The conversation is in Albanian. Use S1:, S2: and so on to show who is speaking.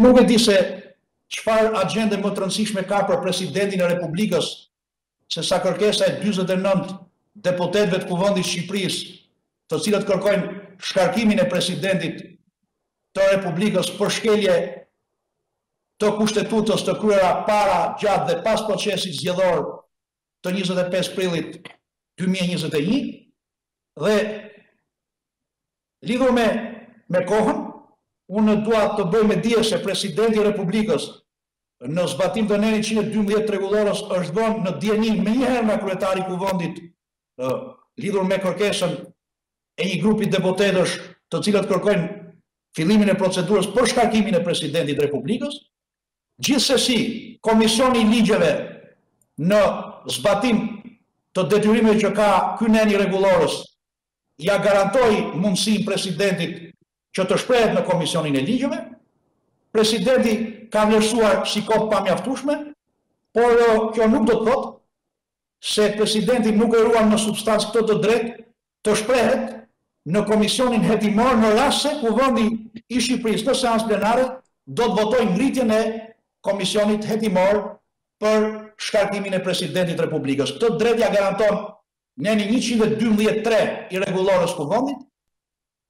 S1: Nuk e di se çfarë agjende më të rëndësishme ka për Presidentin e Republikës se sa kërkesa e dyzet e nëntë deputetëve të Kuvendit të Shqipërisë, të cilët kërkojnë shkarkimin e Presidentit të Republikës për shkelje të Kushtetutës të kryera para, gjatë dhe pas procesit zgjedhor të njëzet e pesë prillit dy mijë e njëzet e një. Dhe lidhur me me kohën, unë dua të bëj me dije se Presidenti i Republikës, në zbatim të nenit njëqind e dymbëdhjetë të rregullores, është vënë në dijeni menjëherë nga Kryetari i Kuvendit lidhur me kërkesën e një grupi deputetësh të cilët kërkojnë fillimin e procedurës për shkarkimin e Presidentit të Republikës. Gjithsesi, Komisioni i Ligjeve në zbatim të detyrimeve që ka ky nen i rregullores ia garantoi mundësinë Presidentit që të shprehet në Komisionin e Ligjeve. Presidenti ka vlerësuar si kohë të pamjaftueshme, por kjo nuk do të thotë se Presidenti nuk e ruan në substancë këtë të drejtë të shprehet në Komisionin Hetimor në rast se Kuvendi i Shqipërisë në seancë plenare do të votojë ngritjen e Komisionit Hetimor për shkarkimin e Presidentit të Republikës. Këtë të drejtë ia garanton neni njëqind e dymbëdhjetë tre i Rregullores së Kuvendit.